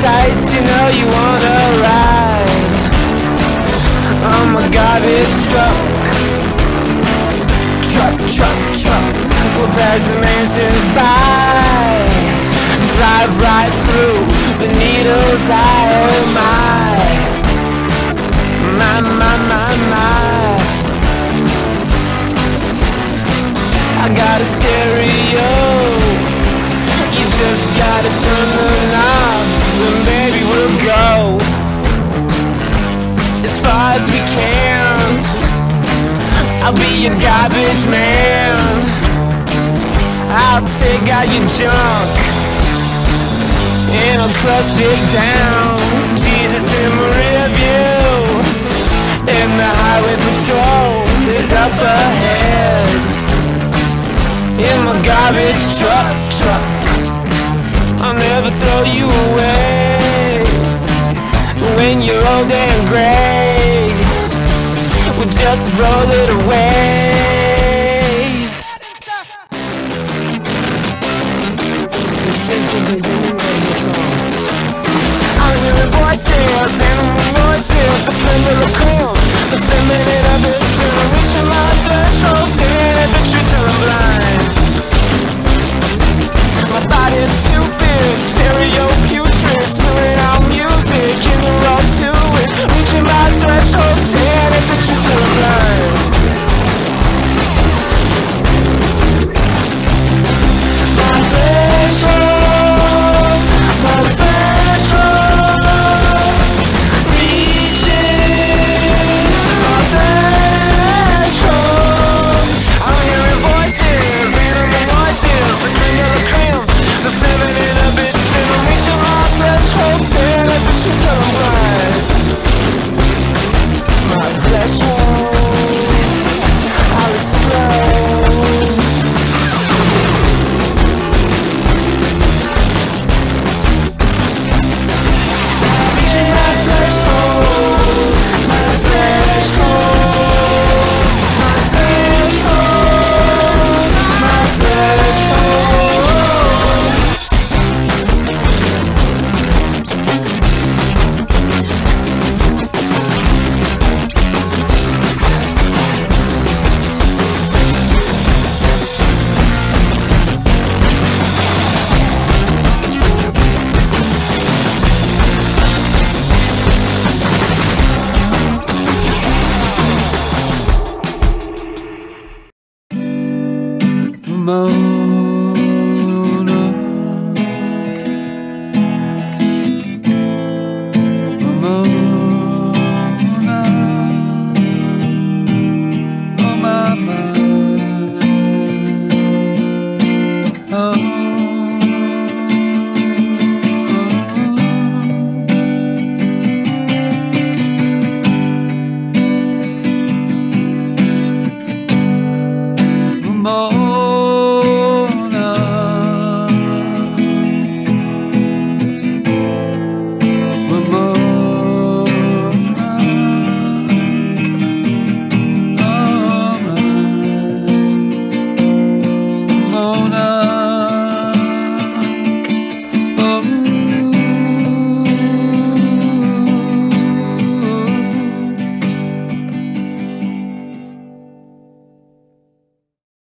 sights you know you wanna ride. Oh I'm a garbage truck Truck, truck, truck. We'll pass the mansions by. Drive right through the needle's eye Oh my. My, my, my, my. I got a stereo As we can. I'll be your garbage man. I'll take out your junk And I'll crush it down. Jesus in my rear view And the highway patrol is up ahead. In my garbage truck, truck I'll never throw you away. When you're old and gray just roll it away. I'm hearing voices, animal voices The flame of the The feminine I'm my threshold That's